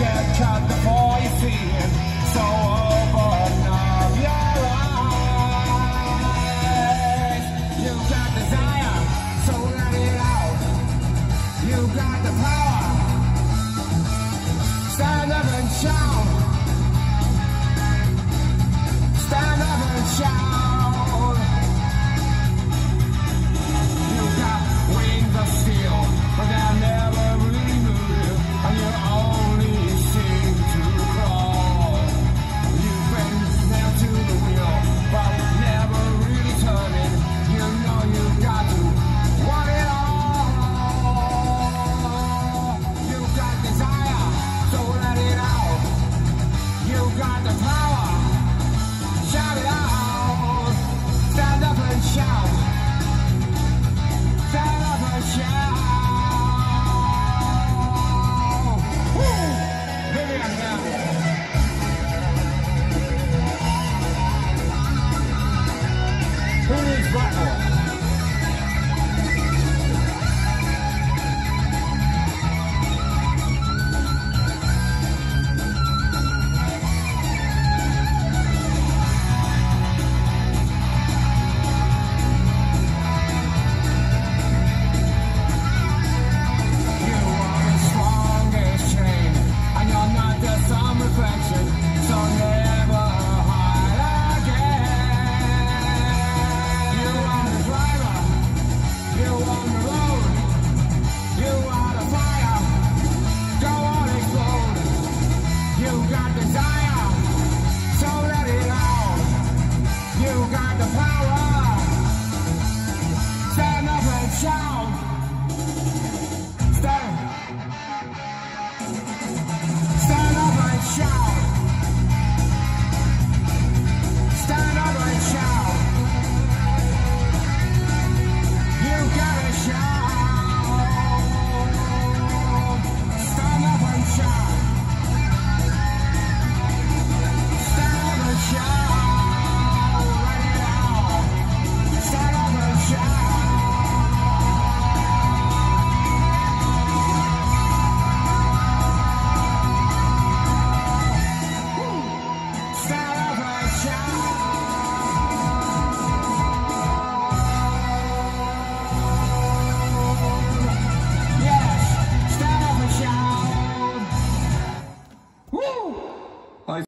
get cut before you see it. So uh,